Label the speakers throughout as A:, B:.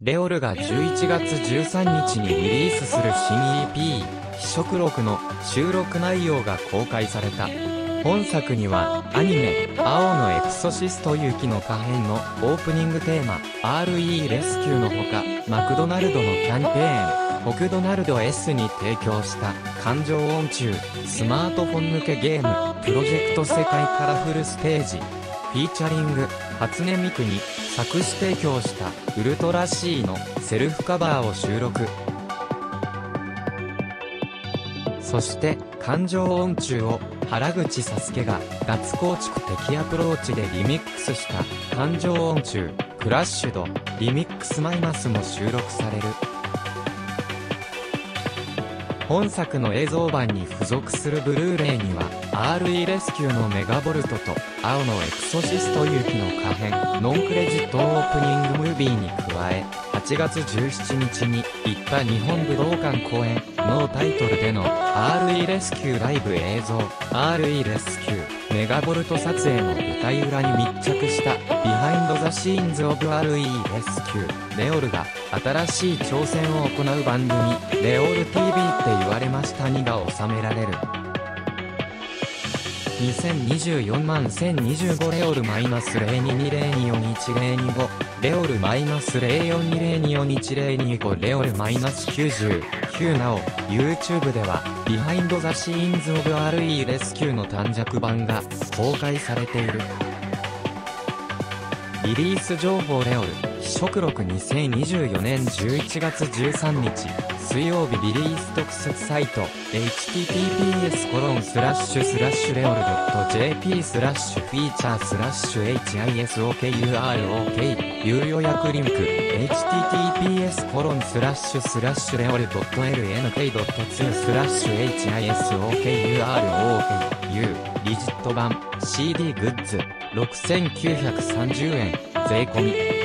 A: レオルが11月13日にリリースする新 EP、非色録の収録内容が公開された。本作には、アニメ、青のエクソシスト雪の可変のオープニングテーマ、RE レスキューのほか、マクドナルドのキャンペーン、北ドナルド S に提供した感情音中、スマートフォン向けゲーム、プロジェクト世界カラフルステージ、フィーチャリング、初音ミクに作詞提供したウルトラ C のセルフカバーを収録。そして感情御中を原口沙輔が脱構築的アプローチでリミックスした感情御中 Crushed Remix マイナスも収録される。本作の映像盤に付属するブルーレイには RE レスキューのメガボルトと青のエクソシスト雪ノ果篇ノンクレジットオープニングムービーに加え8月17日に行った日本武道館公演 No Title での RE レスキューライブ映像 RE RESCUE。メガボルト撮影の舞台裏に密着したビハインドザシーンズオブ RE RESCUE。レオルが新しい挑戦を行う番組レオル TV って言われましたにが収められる。2024万1025レオルマイナス022024105レオルマイナス0420242105レオルマイナス99なお YouTube ではビハインドザシーンズオブ RE レスキューの短尺版が公開されている。リリース情報レオル。食録2024年11月13日水曜日リリース特設サイト https コロンスラッシュスラッシュレオル .jp スラッシュフィーチャースラッシュ HISOKUROK 有予約リンク https コロンスラッシュスラッシュレオル .lnk.2 スラッシュ HISOKUROK U リジット版 CD グッズ6930円税込フ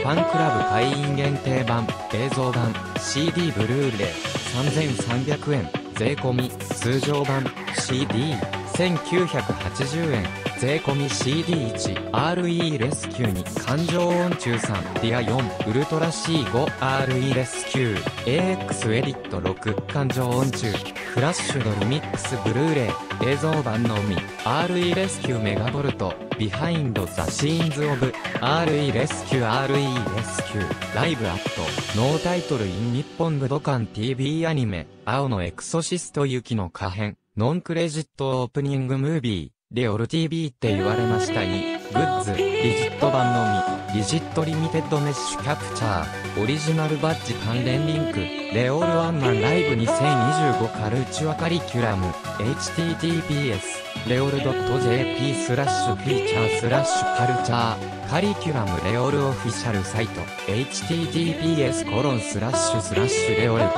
A: ァンクラブ会員限定版映像版 CD ブルーレイ3300円税込通常版 CD1980 円。税込み CD1 RE レスキューに感情音中3ディア4ウルトラ C5RE レスキュー。AX エディット6感情音中フラッシュのリミックスブルーレイ映像版のみ RE レスキューメガボルト。ビハインドザシーンズオブ RE レスキュー RE レスキュー。ライブアットノータイトルイン日本武道館 TV アニメ青のエクソシスト雪の可変。ノンクレジットオープニングムービー。レオル TV って言われましたに、グッズ、リジット版のみ、リジットリミテッドメッシュキャプチャー、オリジナルバッジ関連リンク、レオールワンマンライブ2025カルチュアカリキュラム、https、レオル .jp スラッシュフィーチャースラッシュカルチャー、カリキュラムレオールオフィシャルサイト、https コロンスラッシュスラッシュレオール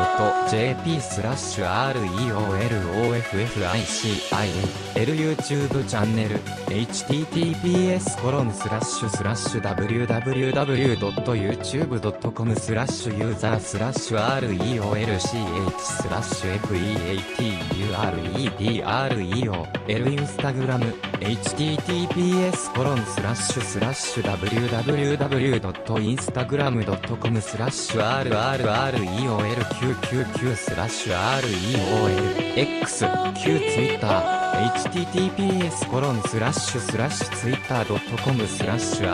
A: .jp スラッシュ reolofficin、YouTube チャンネル、https コロンスラッシュスラッシュ www.youtube.com スラッシュユーザースラッシュ re EOLCH スラッシュ featuredreo、L インスタグラム、https コロンスラッシュスラッシュ www.instagram.com スラッシュ rrreol999 スラッシュ reolx、旧 Twitter、https コロンスラッシュスラッシュ twitter.com スラッシュ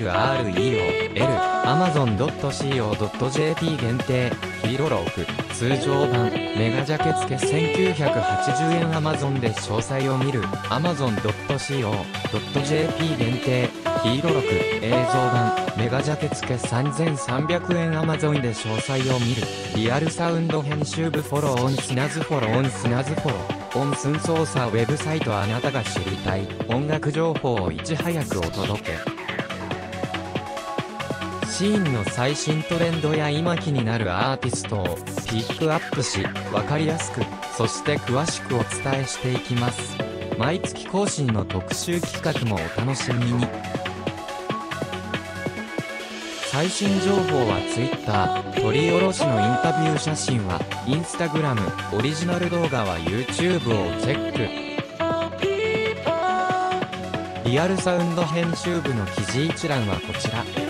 A: rrreol amazon.co.jp 限定ヒーロローク通常版。メガジャケ付け。1980円 Amazon で詳細を見る。amazon.co.jp 限定。ヒーロロク。映像版。メガジャケ付け。3300円 Amazon で詳細を見る。リアルサウンド編集部フォローオンスナズフォローオンスナズフォロー。オンスン操作ウェブサイトあなたが知りたい。音楽情報をいち早くお届け。シーンの最新トレンドや今気になるアーティストをピックアップし、わかりやすく、そして詳しくお伝えしていきます。毎月更新の特集企画もお楽しみに。最新情報は Twitter、取り下ろしのインタビュー写真は Instagram、オリジナル動画は YouTube をチェック。リアルサウンド編集部の記事一覧はこちら。